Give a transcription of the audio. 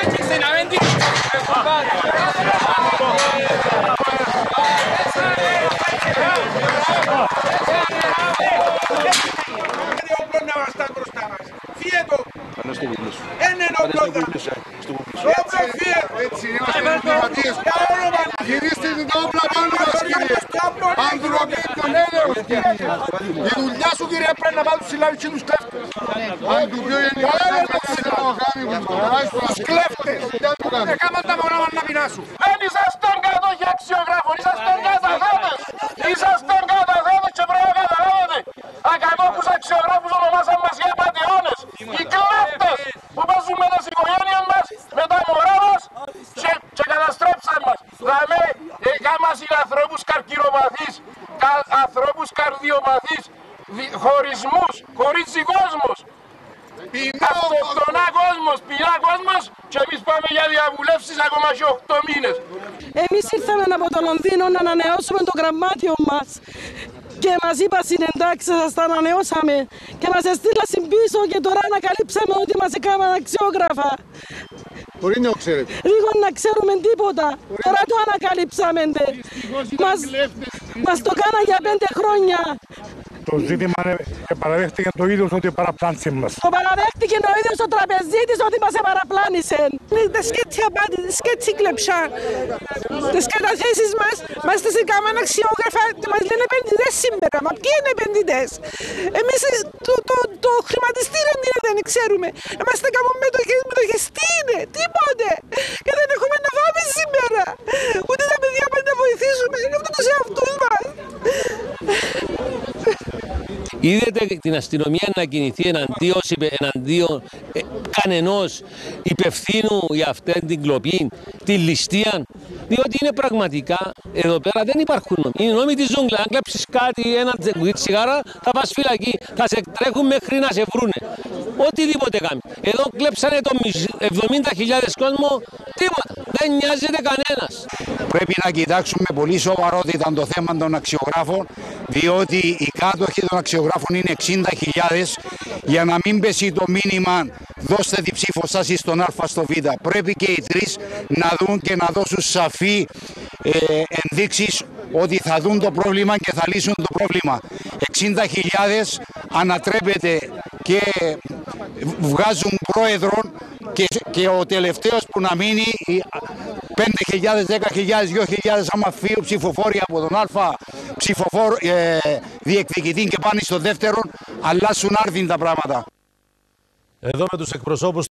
Άνοιξε να μην την όπλο να βαστά μπροστά μας. Φύγε το. Ένα είναι όπλο θα. Όπλο φύγε. Έτσι είμαστε εγκληματίες. Για όνομα του. Γυρίστε τα όπλα πάνω μας κύριε. Άνθρωποι των έλεος κύριε. Η δουλειά σου κύριε πρέπει να βάλεις συλλάβεις και τους κλέφτες. Αν του πιο γενικά να το κάνει τους κλέφτες. Έκανα τα μωρά μας να πεινάσουν. Δεν ήσασταν κατόχοι αξιογράφων, ήσασταν καταθέτες. Ήσασταν καταθέτες και πρέπει να καταλάβετε. Ακατόχους αξιογράφους ονομάσαν μας για πατεώνες. Οι κλέφτες που παίζουν με τις οικογένειες μας, με τα μωρά μας και, και καταστρέψαν μας. Δηλαδή, έκαμας οι ανθρώπους καρκινοπαθείς, κα, ανθρώπους καρδιοπαθείς, δι- χωρισμούς, χωρίζει κόσμος. Αυτοκτονά κόσμος, πεινά κόσμος και εμείς πάμε για διαβουλεύσεις ακόμα και 8 μήνες. Εμείς ήρθαμε από το Λονδίνο να ανανεώσουμε το γραμμάτιο μας. Και μας είπα εντάξει σας τα ανανεώσαμε και μας έστειλαν πίσω και τώρα ανακαλύψαμε ότι μας έκαναν αξιόγραφα. Μπορεί να ξέρετε. Λίγο να ξέρουμε τίποτα. Τώρα το ανακαλύψαμε. τε. Μας, μας το κάνα για πέντε χρόνια. Το ζήτημα είναι και παραδέχτηκε το ίδιος ότι παραπλάνησε μας. Το παραδέχτηκε ο ίδιος ο τραπεζίτης ότι μας επαραπλάνησε. Τα σκέτσι απάτη, τα σκέτσι κλεψά. Τις καταθέσεις μας, μας τις έκαναν αξιόγραφα και μας λένε επενδυτέ σήμερα. Μα ποιοι είναι επενδυτές; Εμείς το, το, το χρηματιστήριο τι είναι, δεν ξέρουμε. Είμαστε κάπου μετοχέ, μετοχέ. Τι είναι, τίποτε. Και δεν έχουμε να φάμε σήμερα. Ούτε τα παιδιά πάνε να βοηθήσουμε. Είναι αυτό του εαυτού μα. Είδατε την αστυνομία να κινηθεί εναντίον, εναντίον ε, κανενός υπευθύνου για αυτή την κλοπή, τη ληστεία. Διότι είναι πραγματικά, εδώ πέρα δεν υπάρχουν νόμοι. Είναι νόμοι της ζούγκλα. Αν κλέψεις κάτι, ένα κουτί τσιγάρα, θα πας φυλακή. Θα σε τρέχουν μέχρι να σε βρούνε. Οτιδήποτε κάνεις. Εδώ κλέψανε το 70.000 κόσμο, τίποτα. Δεν νοιάζεται κανένας. Πρέπει να κοιτάξουμε πολύ σοβαρότητα το θέμα των αξιογράφων, διότι οι κάτοχοι των αξιογράφων είναι 60.000 για να μην πέσει το μήνυμα δώστε τη ψήφο σας στον Α στο Β. Πρέπει και οι τρεις να δουν και να δώσουν σαφή ε, ενδείξεις ότι θα δουν το πρόβλημα και θα λύσουν το πρόβλημα. 60.000 ανατρέπεται και βγάζουν πρόεδρο και, και ο τελευταίος που να μείνει 5.000, 10.000, 2.000 άμα φύγουν ψηφοφόροι από τον Α ψηφοφόρο ε, διεκδικητή και πάνε στο δεύτερο αλλάσουν άρδιν τα πράγματα. Εδώ με τους εκπροσώπους